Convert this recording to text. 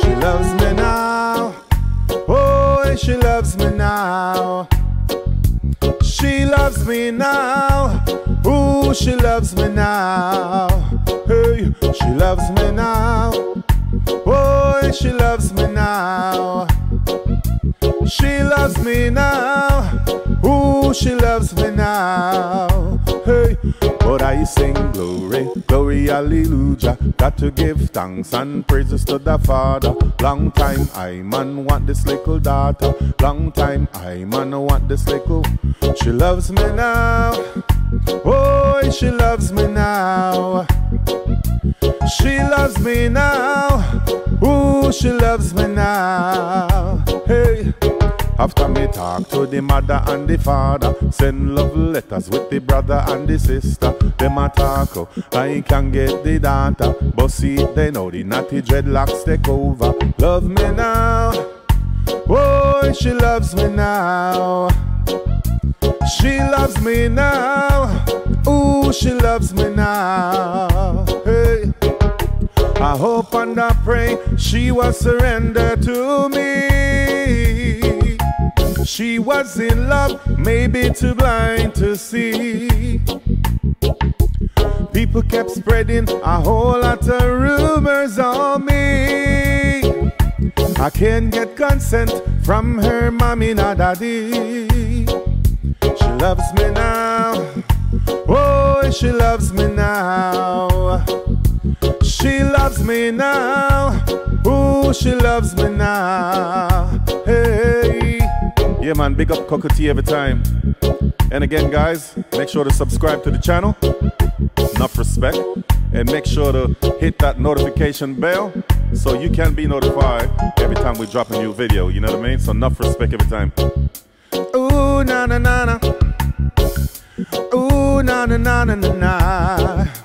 She loves me now. Oh, she loves me now. She loves me now. Ooh, she loves me now. Hey, she loves me now. Oh, she loves me now. She loves me now. Ooh, she loves me now. I sing glory, glory, hallelujah. Got to give thanks and praises to the Father. Long time I man want this little daughter. Long time I man want this little. She loves me now. Oh, she loves me now. She loves me now. Ooh, she loves me now. Hey. After me talk to the mother and the father, send love letters with the brother and the sister. Them a talk, oh, I can get the daughter, but see they know the natty dreadlocks take over. Love me now, oh she loves me now. She loves me now, ooh she loves me now. Hey. I hope and I pray she will surrender to me. She was in love, maybe too blind to see. People kept spreading a whole lot of rumors on me. I can't get consent from her mommy nor daddy. She loves me now. Oh, she loves me now. She loves me now. Oh, she loves me now. Yeah, man, big up Cocoa every time. And again, guys, make sure to subscribe to the channel. Enough respect. And make sure to hit that notification bell so you can be notified every time we drop a new video. You know what I mean? So enough respect every time. Ooh, na na na na. Ooh, na na na na na.